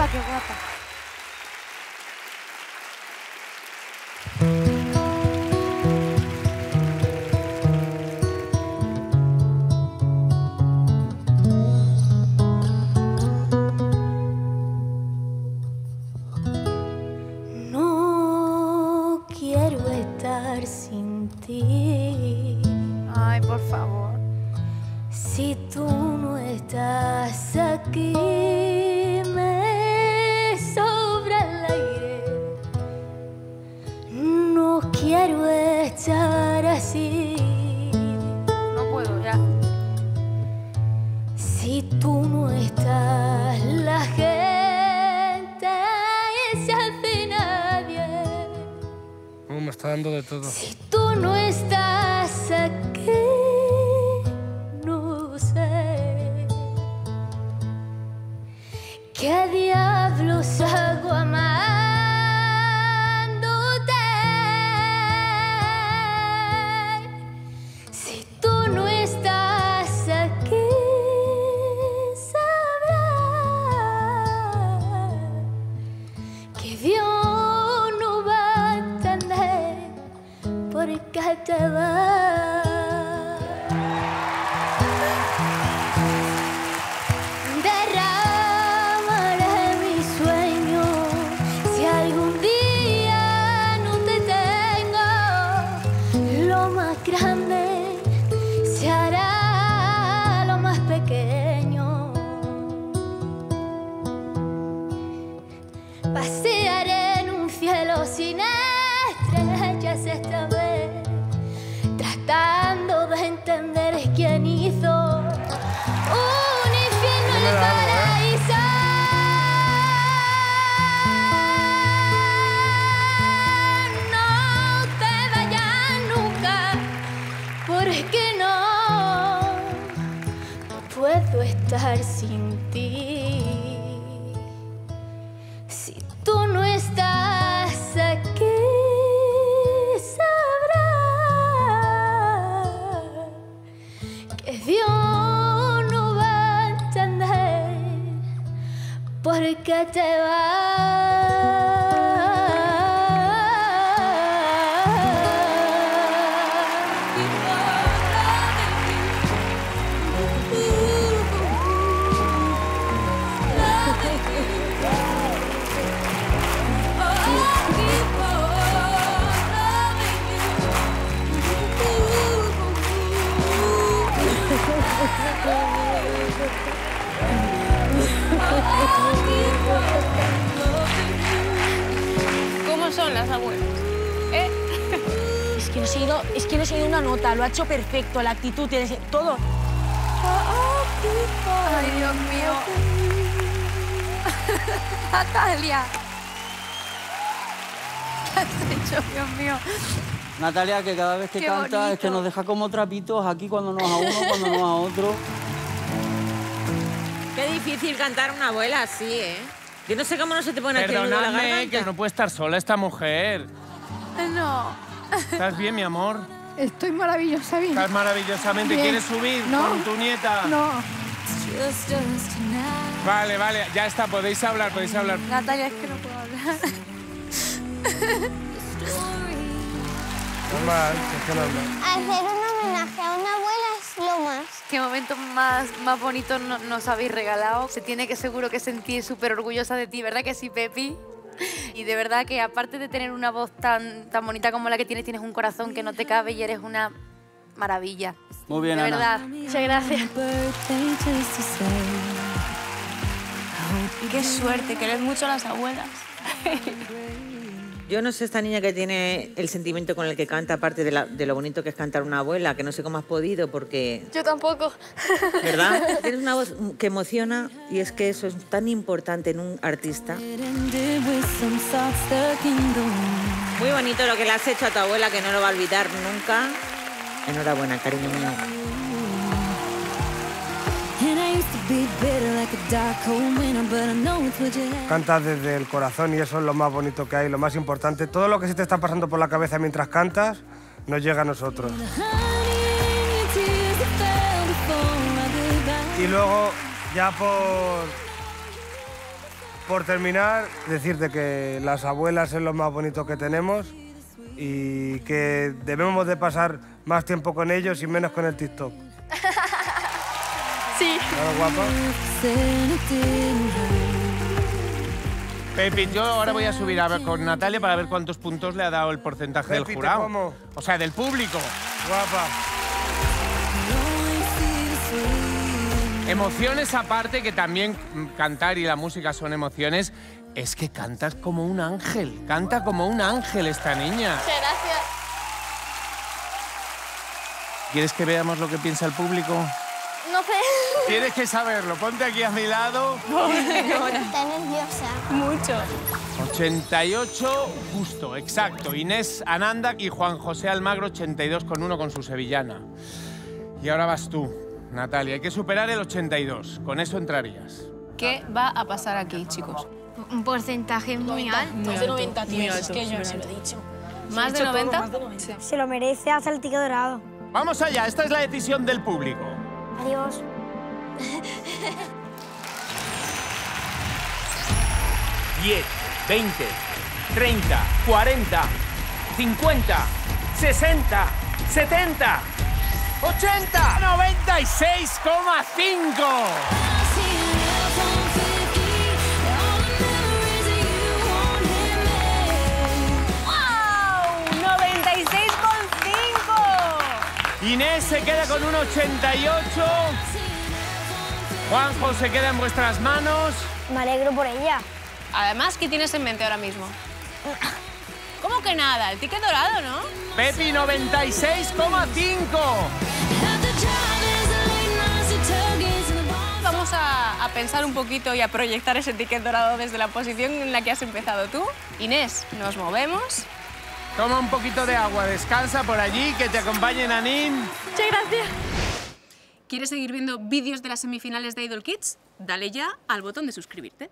guapa, qué guapa. No quiero estar sin ti. Ay, por favor. Si tú no estás aquí, Si tú no estás aquí, no sé qué diablos hago amándote. Por estar sin ti. Si tú no estás aquí, sabrás que Dios no va a entender por qué te ¿Cómo son las abuelas? ¿Eh? Es que no he seguido, es que no he seguido una nota, lo ha hecho perfecto, la actitud, tiene todo. Ay, Dios mío. Natalia. ¿Qué has hecho, Dios mío? Natalia, que cada vez que Qué canta es que bonito. nos deja como trapitos aquí cuando nos a uno, cuando nos a otro. Qué difícil cantar una abuela así, ¿eh? Yo no sé cómo no se te pone aquí el nudo en la garganta. que no puede estar sola esta mujer. No. ¿Estás bien, mi amor? Estoy maravillosa, bien. ¿Estás maravillosamente? Bien. ¿Quieres subir No. con tu nieta? No. Vale, vale, ya está, podéis hablar, podéis hablar. Natalia, es que no puedo hablar. Normal. Hacer un homenaje a una abuela es lo más. Qué momento más, más bonito no- nos habéis regalado. Se tiene que seguro que sentir súper orgullosa de ti, ¿verdad que sí, Pepi? Y de verdad que aparte de tener una voz tan, tan bonita como la que tienes, tienes un corazón que no te cabe y eres una maravilla. Muy bien, De Ana. verdad. Muchas gracias. Qué suerte, querés mucho a las abuelas. Yo no sé esta niña que tiene el sentimiento con el que canta, aparte de, la- de lo bonito que es cantar una abuela, que no sé cómo has podido, porque, Yo tampoco. ¿verdad? Tienes una voz que emociona y es que eso es tan importante en un artista. Muy bonito lo que le has hecho a tu abuela, que no lo va a olvidar nunca. Enhorabuena, cariño mío. Cantas desde el corazón y eso es lo más bonito que hay, lo más importante. Todo lo que se te está pasando por la cabeza mientras cantas nos llega a nosotros. Y luego, ya por, por terminar, decirte que las abuelas es lo más bonito que tenemos y que debemos de pasar más tiempo con ellos y menos con el TikTok. Sí. ¿Claro, guapa? Pepi, yo ahora voy a subir a ver con Natalia para ver cuántos puntos le ha dado el porcentaje del Pepi, jurado. como. O sea, del público. Guapa. Emociones aparte, que también cantar y la música son emociones, es que cantas como un ángel. Canta como un ángel esta niña. Muchas gracias. ¿Quieres que veamos lo que piensa el público? No sé. Tienes que saberlo. Ponte aquí a mi lado. Está nerviosa. Mucho. 88 justo, exacto. Inés Ananda y Juan José Almagro 82 con uno con su sevillana. Y ahora vas tú, Natalia. Hay que superar el 82. Con eso entrarías. ¿Qué va a pasar aquí, chicos? Un porcentaje muy alto. Más de 90, tío. Es que yo se lo he dicho. ¿Más de 90? Se lo merece hasta el ticket dorado. Vamos allá, esta es la decisión del público. Adiós. 10, 20, 30, 40, 50, 60, 70, 80, 96,5. Inés se queda con un 88. Juanjo se queda en vuestras manos. Me alegro por ella. Además, ¿qué tienes en mente ahora mismo? ¿Cómo que nada? El ticket dorado, ¿no? Pepi 96,5. Vamos a, a pensar un poquito y a proyectar ese ticket dorado desde la posición en la que has empezado tú. Inés, nos movemos. Toma un poquito de agua, descansa por allí, que te acompañe Nanín. Muchas gracias. ¿Quieres seguir viendo vídeos de las semifinales de Idol Kids? Dale ya al botón de suscribirte.